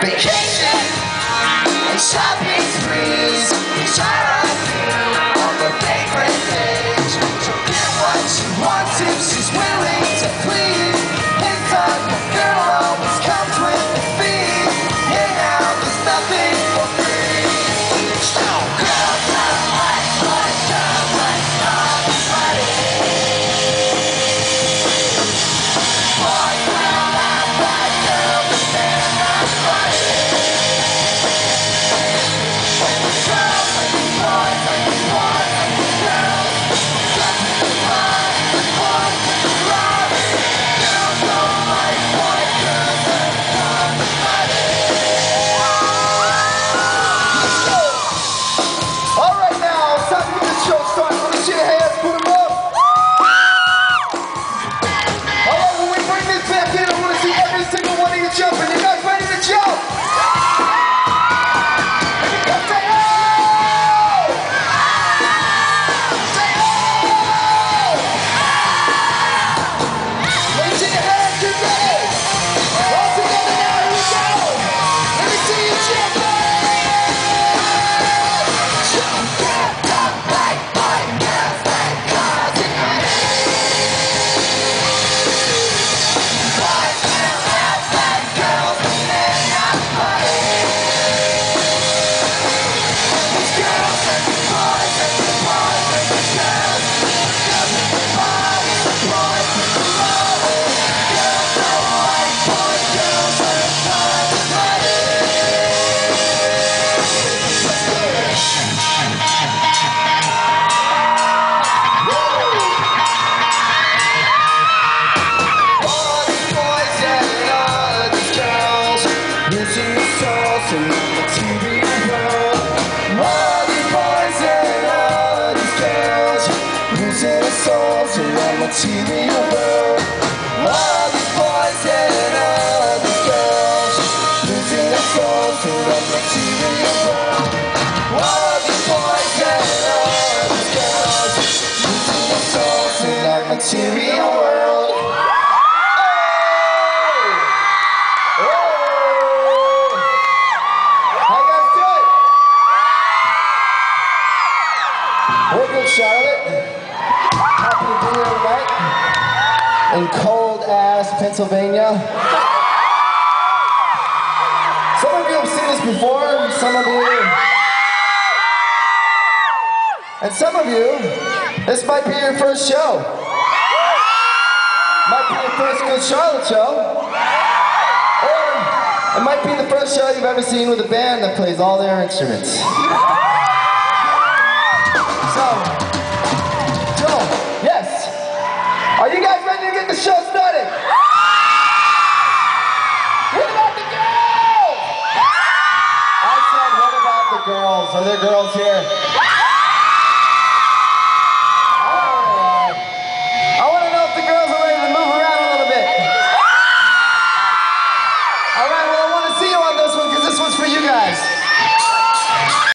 Vacation shopping sprees. World. You Charlotte. Happy to be here tonight in cold ass Pennsylvania. Some of you have seen this before, some of you. And some of you, this might be your first show. Might be your first Good Charlotte show. Or it might be the first show you've ever seen with a band that plays all their instruments. So, Joe, yes. Are you guys ready to get the show started? What about the girls? I said, what about the girls? Are there girls here?